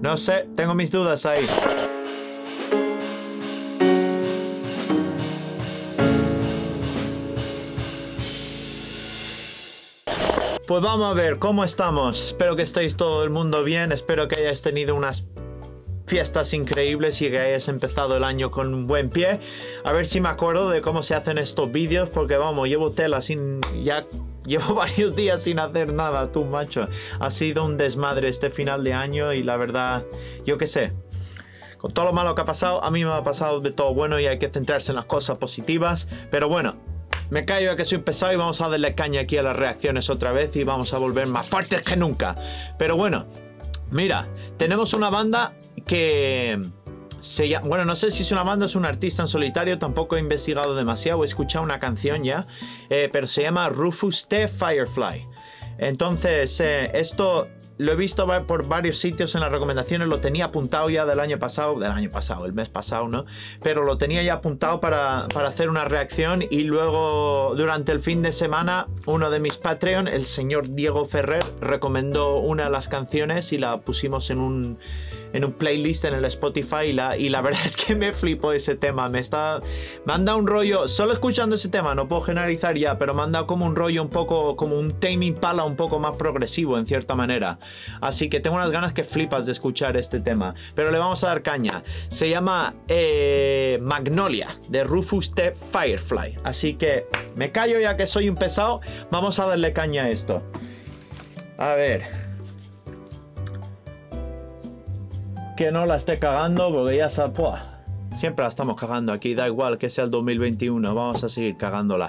No sé, tengo mis dudas ahí. Pues vamos a ver cómo estamos. Espero que estéis todo el mundo bien. Espero que hayáis tenido unas fiestas increíbles y que hayas empezado el año con un buen pie. A ver si me acuerdo de cómo se hacen estos vídeos, porque vamos, llevo tela sin. ya. Llevo varios días sin hacer nada, tú macho. Ha sido un desmadre este final de año y la verdad, yo qué sé. Con todo lo malo que ha pasado, a mí me ha pasado de todo bueno y hay que centrarse en las cosas positivas. Pero bueno, me callo que soy pesado y vamos a darle caña aquí a las reacciones otra vez y vamos a volver más fuertes que nunca. Pero bueno, Mira, tenemos una banda que se llama, bueno, no sé si es una banda es un artista en solitario, tampoco he investigado demasiado, he escuchado una canción ya, eh, pero se llama Rufus T. Firefly. Entonces, eh, esto lo he visto por varios sitios en las recomendaciones, lo tenía apuntado ya del año pasado, del año pasado, el mes pasado, ¿no? Pero lo tenía ya apuntado para, para hacer una reacción y luego durante el fin de semana uno de mis Patreon, el señor Diego Ferrer, recomendó una de las canciones y la pusimos en un en un playlist en el Spotify y la, verdad es que me flipo ese tema. Me está. Me han dado un rollo. Solo escuchando ese tema, no puedo generalizar ya, pero me han dado como un rollo un poco. como un Taming Pala un poco más progresivo en cierta manera. Así que tengo unas ganas que flipas de escuchar este tema. Pero le vamos a dar caña. Se llama eh, Magnolia de Rufus T. Firefly. Así que me callo ya que soy un pesado. Vamos a darle caña a esto. A ver. Que no la esté cagando porque ya sabe, siempre la estamos cagando aquí, da igual que sea el 2021, vamos a seguir cagándola.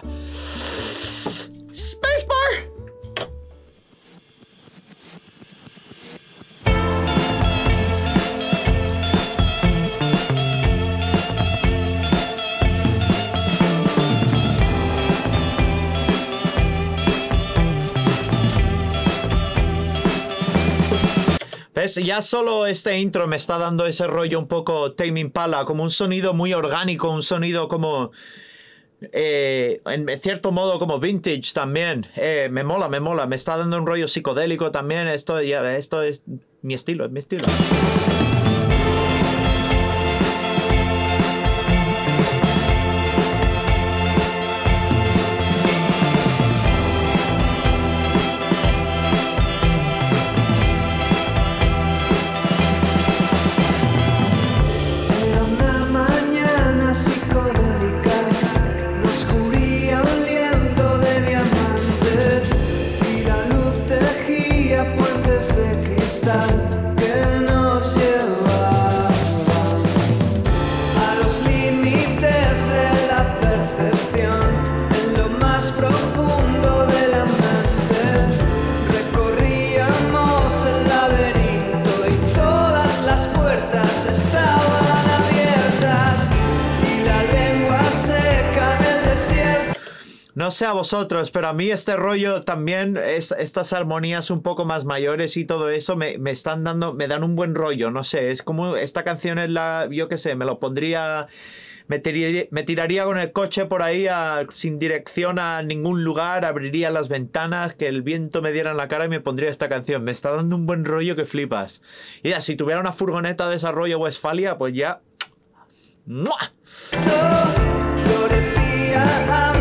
Ya solo este intro me está dando ese rollo un poco Tame Impala, como un sonido muy orgánico, un sonido como... Eh, en cierto modo como vintage también. Eh, me mola, me mola. Me está dando un rollo psicodélico también. Esto, ya, esto es mi estilo, es mi estilo. No sé a vosotros, pero a mí este rollo también, estas armonías un poco más mayores y todo eso me, están dando, me dan un buen rollo, no sé, es como esta canción es la, yo qué sé, me lo pondría, me tiraría, con el coche por ahí sin dirección a ningún lugar, abriría las ventanas, que el viento me diera en la cara y me pondría esta canción, me está dando un buen rollo que flipas. Y ya, si tuviera una furgoneta de desarrollo Westfalia, pues ya... Y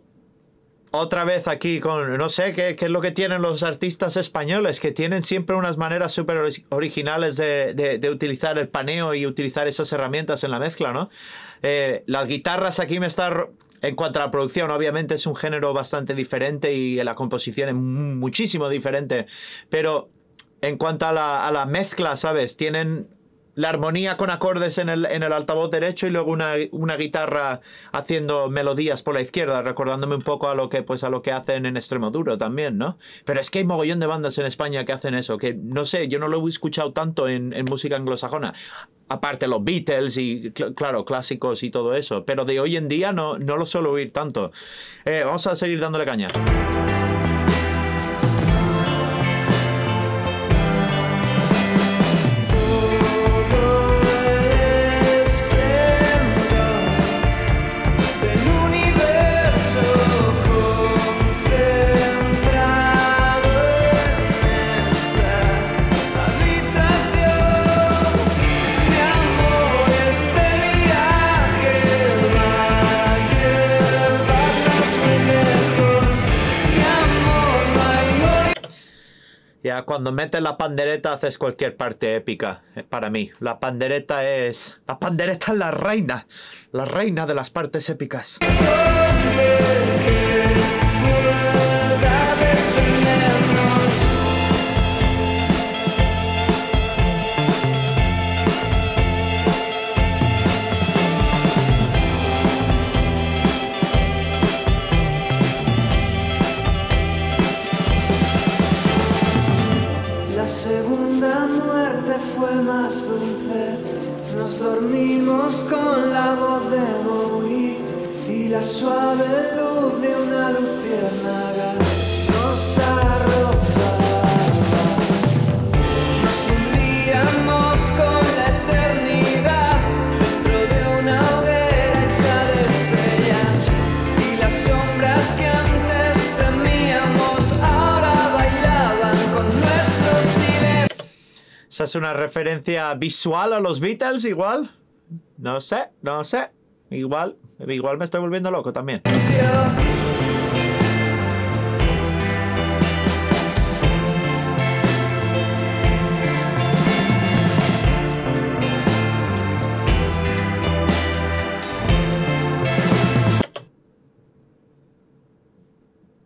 otra vez aquí con, no sé ¿qué, es lo que tienen los artistas españoles, que tienen siempre unas maneras súper originales de, utilizar el paneo y utilizar esas herramientas en la mezcla, ¿no? Eh, las guitarras aquí me están... En cuanto a la producción, obviamente es un género bastante diferente y la composición es muchísimo diferente, pero en cuanto a la, a la mezcla, ¿sabes? Tienen la armonía con acordes en el, en el altavoz derecho y luego una, una, guitarra haciendo melodías por la izquierda, recordándome un poco a lo que pues a lo que hacen en extremo duro también, ¿no? Pero es que hay mogollón de bandas en España que hacen eso, que no sé, yo no lo he escuchado tanto en, música anglosajona. Aparte los Beatles y claro, clásicos y todo eso. Pero de hoy en día no, no lo suelo oír tanto. Eh, vamos a seguir dándole caña. Cuando metes la pandereta haces cualquier parte épica eh, para mí. La pandereta es... La pandereta es la reina. La reina de las partes épicas. Es una referencia visual a los Beatles igual? No sé, no sé. Igual, igual me estoy volviendo loco también.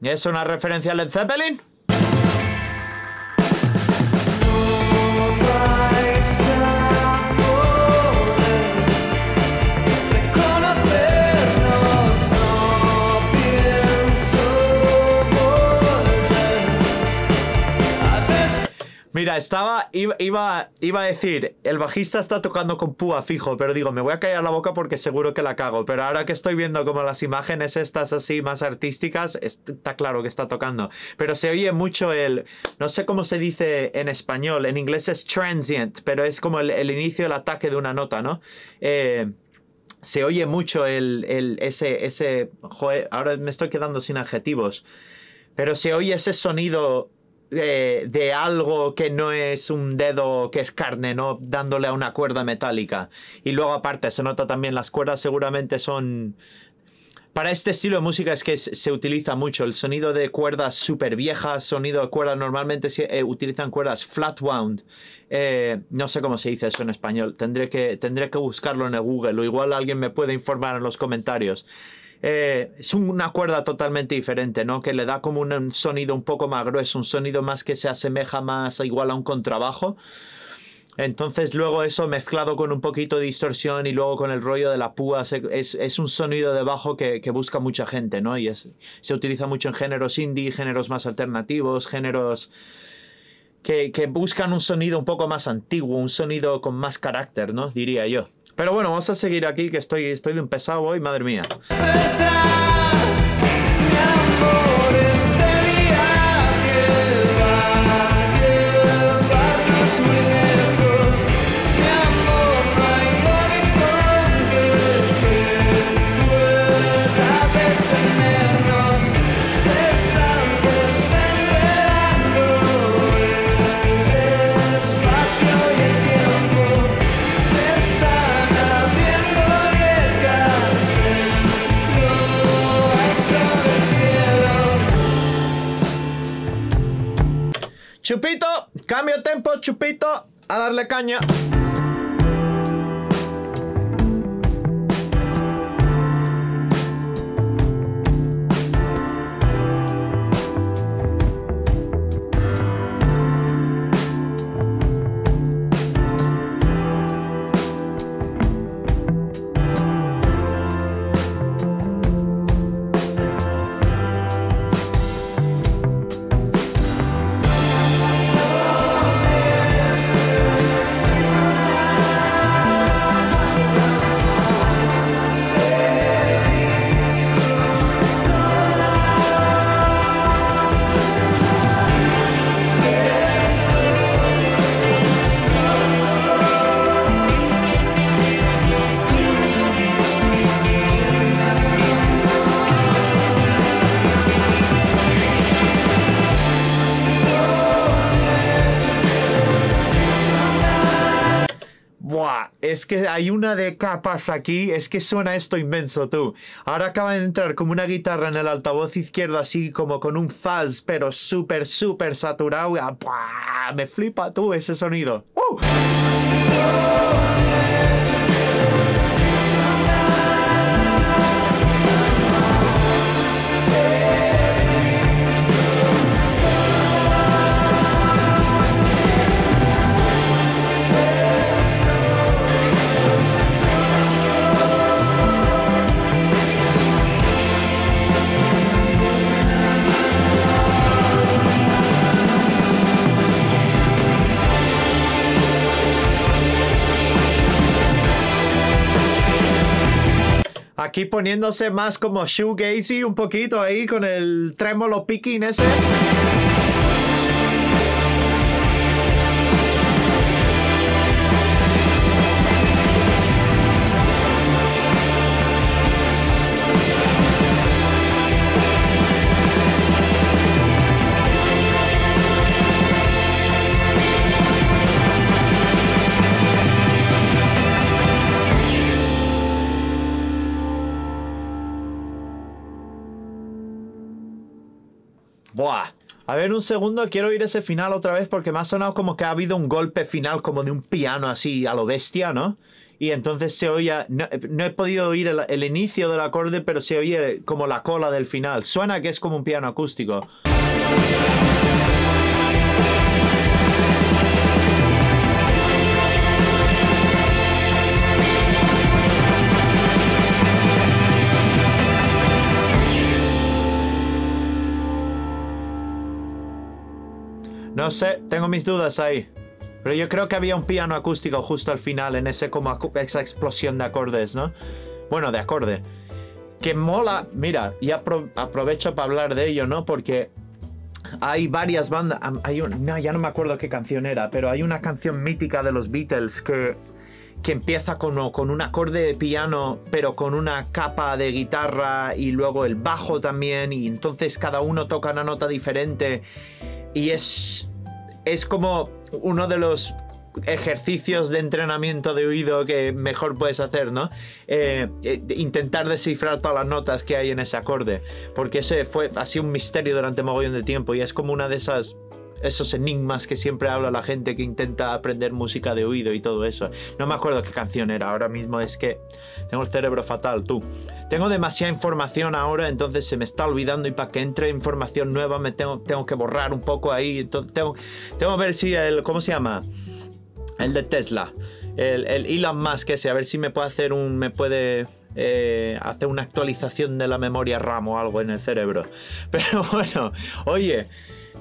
¿Es una referencia a Led Zeppelin? Mira, estaba, iba, a decir, el bajista está tocando con púa fijo, pero digo, me voy a callar la boca porque seguro que la cago. Pero ahora que estoy viendo como las imágenes estas así más artísticas, está claro que está tocando. Pero se oye mucho el, no sé cómo se dice en español, en inglés es transient, pero es como el, inicio del ataque de una nota, ¿no? Eh, se oye mucho el, el, ese, ese, ahora me estoy quedando sin adjetivos, pero se oye ese sonido de, algo que no es un dedo que es carne, ¿no? Dándole a una cuerda metálica. Y luego aparte se nota también las cuerdas seguramente son... Para este estilo de música es que se utiliza mucho el sonido de cuerdas súper viejas, sonido de cuerdas, normalmente se, eh, utilizan cuerdas flat wound. Eh, no sé cómo se dice eso en español, tendré que, tendré que buscarlo en el Google o igual alguien me puede informar en los comentarios. Eh, es una cuerda totalmente diferente, ¿no? Que le da como un sonido un poco más grueso, un sonido más que se asemeja más igual a un contrabajo. Entonces luego eso mezclado con un poquito de distorsión y luego con el rollo de la púa es, un sonido de bajo que, busca mucha gente, ¿no? Y se utiliza mucho en géneros indie, géneros más alternativos, géneros que, que buscan un sonido un poco más antiguo, un sonido con más carácter, ¿no? Diría yo. Pero bueno, vamos a seguir aquí, que estoy, estoy de un pesado hoy, madre mía. Chupito, cambio tempo, Chupito, a darle caña. Es que hay una de capas aquí, es que suena esto inmenso tú. Ahora acaba de entrar como una guitarra en el altavoz izquierdo así como con un fuzz pero súper súper saturado. ¡Buah! Me flipa tú ese sonido. ¡Uh! Aquí poniéndose más como shoegazy un poquito ahí con el trémolo picking ese. Buah. A ver, un segundo, quiero oír ese final otra vez porque me ha sonado como que ha habido un golpe final como de un piano así a lo bestia, ¿no? Y entonces se oía, no, he podido oír el, el, inicio del acorde, pero se oye como la cola del final. Suena que es como un piano acústico. No sé, tengo mis dudas ahí. Pero yo creo que había un piano acústico justo al final, en ese como esa explosión de acordes, ¿no? Bueno, de acorde. Que mola, mira, y apro aprovecho para hablar de ello, ¿no? Porque hay varias bandas. Hay un, no, ya no me acuerdo qué canción era, pero hay una canción mítica de los Beatles que, que empieza con un acorde de piano, pero con una capa de guitarra y luego el bajo también, y entonces cada uno toca una nota diferente y es, es como uno de los ejercicios de entrenamiento de oído que mejor puedes hacer, ¿no? Eh, intentar descifrar todas las notas que hay en ese acorde, porque ese fue así un misterio durante mogollón de tiempo y es como una de esas esos enigmas que siempre habla la gente que intenta aprender música de oído y todo eso. No me acuerdo qué canción era, ahora mismo es que tengo el cerebro fatal, tú. Tengo demasiada información ahora, entonces se me está olvidando y para que entre información nueva me tengo, tengo que borrar un poco ahí. Tengo, tengo que ver si el, ¿cómo se llama? El de Tesla. El, el Elon Musk ese, a ver si me puede hacer un, me puede eh, hacer una actualización de la memoria RAM o algo en el cerebro. Pero bueno, oye,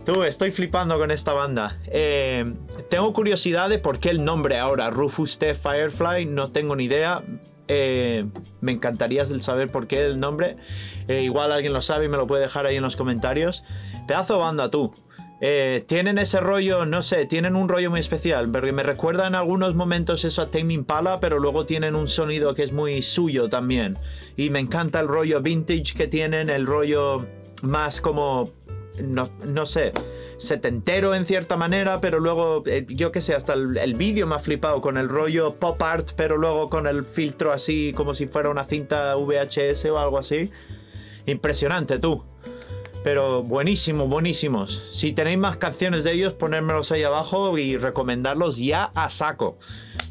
Tú, estoy flipando con esta banda. Eh, tengo curiosidad de por qué el nombre ahora, Rufus T. Firefly, no tengo ni idea. Eh, me encantaría saber por qué el nombre. Eh, igual alguien lo sabe y me lo puede dejar ahí en los comentarios. Pedazo banda, tú. Eh, tienen ese rollo, no sé, tienen un rollo muy especial, porque me recuerda en algunos momentos eso a Tame Impala, pero luego tienen un sonido que es muy suyo también. Y me encanta el rollo vintage que tienen, el rollo más como no, no, sé, setentero en cierta manera, pero luego, eh, yo qué sé, hasta el, el vídeo me ha flipado con el rollo pop art, pero luego con el filtro así como si fuera una cinta VHS o algo así. Impresionante, tú. Pero buenísimo, buenísimos. Si tenéis más canciones de ellos, ponérmelos ahí abajo y recomendarlos ya a saco.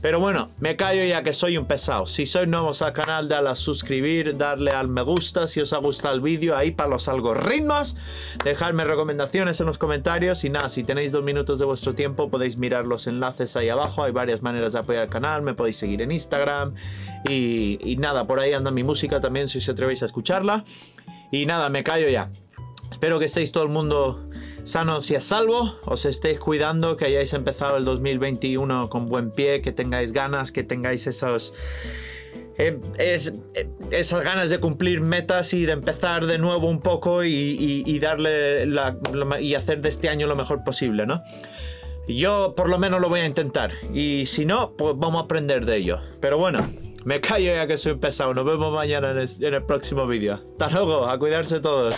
Pero bueno, me callo ya que soy un pesado. Si sois nuevos al canal, dale a suscribir, darle al me gusta si os ha gustado el vídeo ahí para los algoritmos. Dejadme recomendaciones en los comentarios y nada, si tenéis dos minutos de vuestro tiempo podéis mirar los enlaces ahí abajo. Hay varias maneras de apoyar el canal, me podéis seguir en Instagram y, y nada, por ahí anda mi música también si os atrevéis a escucharla. Y nada, me callo ya. Espero que estéis todo el mundo sanos y a salvo, os estéis cuidando, que hayáis empezado el 2021 con buen pie, que tengáis ganas, que tengáis esos... Eh, eh, esas ganas de cumplir metas y de empezar de nuevo un poco y, darle y hacer de este año lo mejor posible, ¿no? Yo por lo menos lo voy a intentar y si no, pues vamos a aprender de ello. Pero bueno, me callo ya que soy pesado. Nos vemos mañana en el, en el próximo vídeo. Hasta luego, a cuidarse todos.